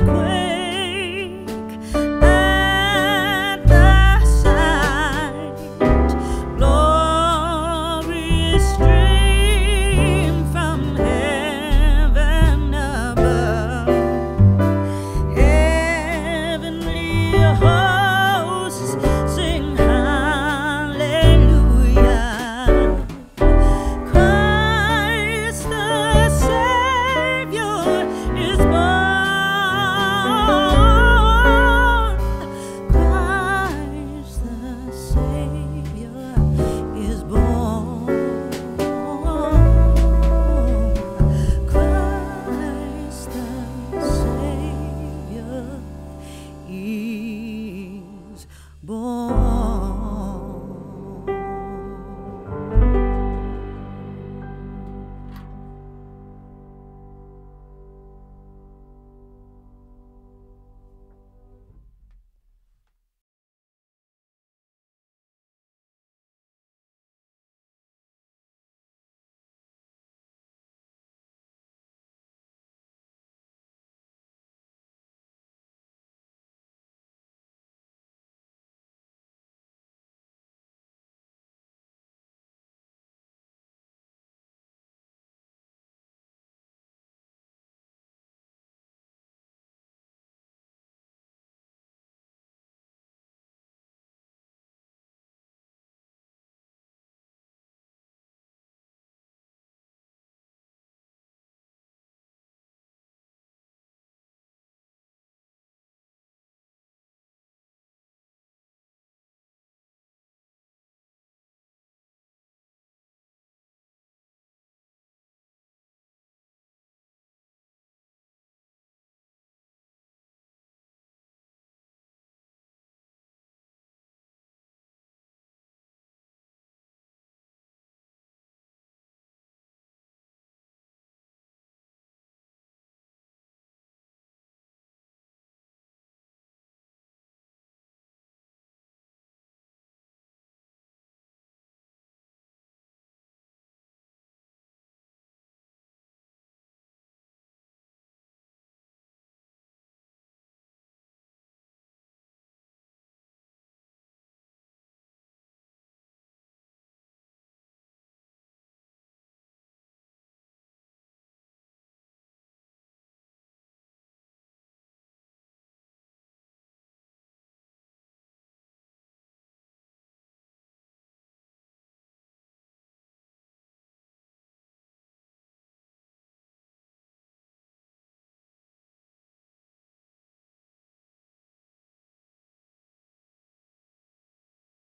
consequence. 过